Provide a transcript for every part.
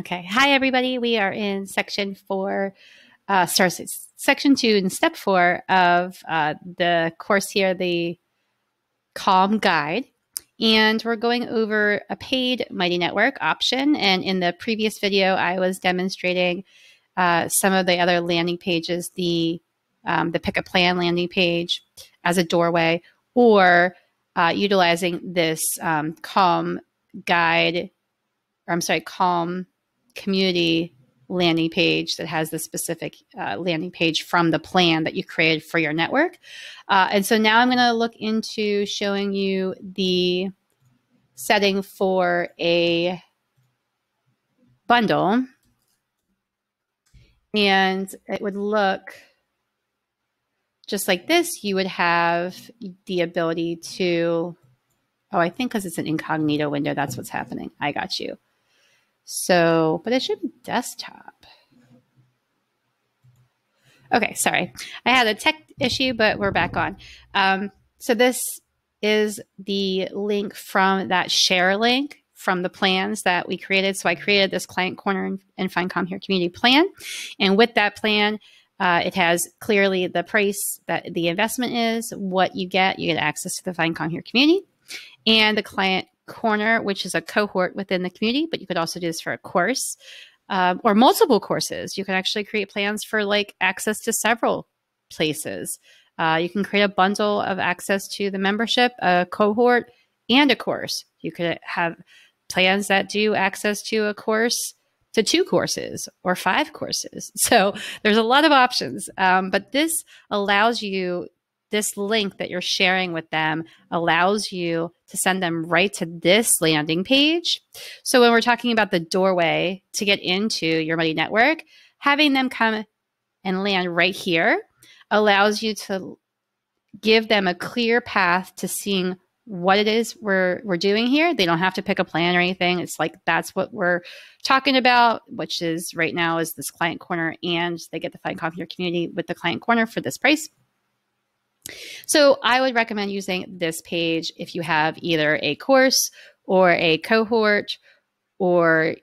Okay. Hi, everybody. We are in section four, uh, sorry, section two and step four of uh, the course here, the Calm Guide. And we're going over a paid Mighty Network option. And in the previous video, I was demonstrating uh, some of the other landing pages, the um, the pick a plan landing page as a doorway, or uh, utilizing this um, Calm Guide, or I'm sorry, Calm community landing page that has the specific uh, landing page from the plan that you created for your network. Uh, and so now I'm going to look into showing you the setting for a bundle. And it would look just like this. You would have the ability to, oh, I think because it's an incognito window, that's what's happening. I got you. So, but it should be desktop. Okay, sorry. I had a tech issue, but we're back on. Um, so this is the link from that share link from the plans that we created. So I created this client corner and, and find calm here community plan. And with that plan, uh, it has clearly the price that the investment is, what you get. You get access to the Find Calm Here community and the client corner, which is a cohort within the community, but you could also do this for a course uh, or multiple courses. You can actually create plans for like access to several places. Uh, you can create a bundle of access to the membership, a cohort, and a course. You could have plans that do access to a course to two courses or five courses. So there's a lot of options. Um, but this allows you this link that you're sharing with them allows you to send them right to this landing page. So when we're talking about the doorway to get into your Mighty Network, having them come and land right here allows you to give them a clear path to seeing what it is we're we're doing here. They don't have to pick a plan or anything. It's like that's what we're talking about, which is right now is this client corner, and they get the Find Calm Here community with the client corner for this price. So I would recommend using this page if you have either a course or a cohort or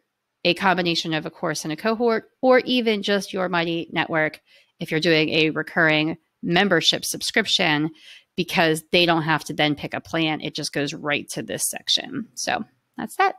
a combination of a course and a cohort, or even just your Mighty Network if you're doing a recurring membership subscription, because they don't have to then pick a plan. It just goes right to this section. So that's that.